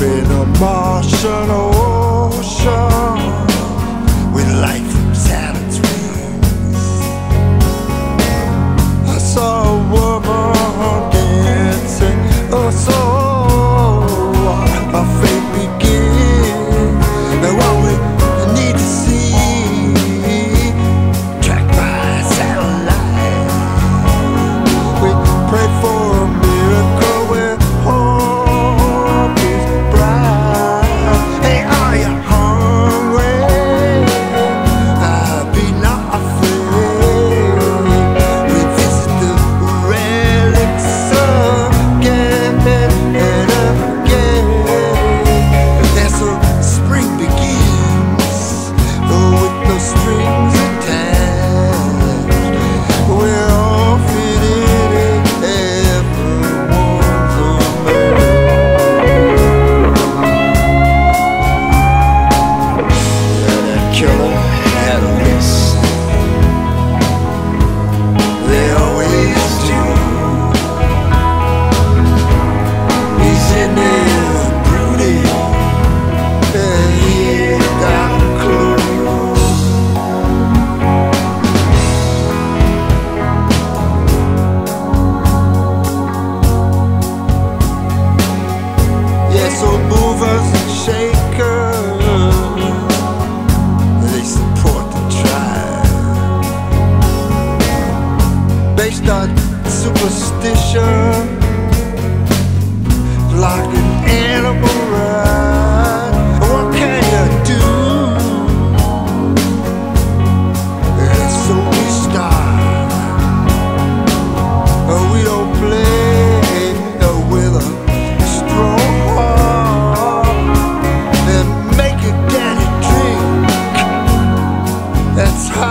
up in based on superstition. Like an animal ride What can you do? It's so we start We don't play with a heart. Make a That's how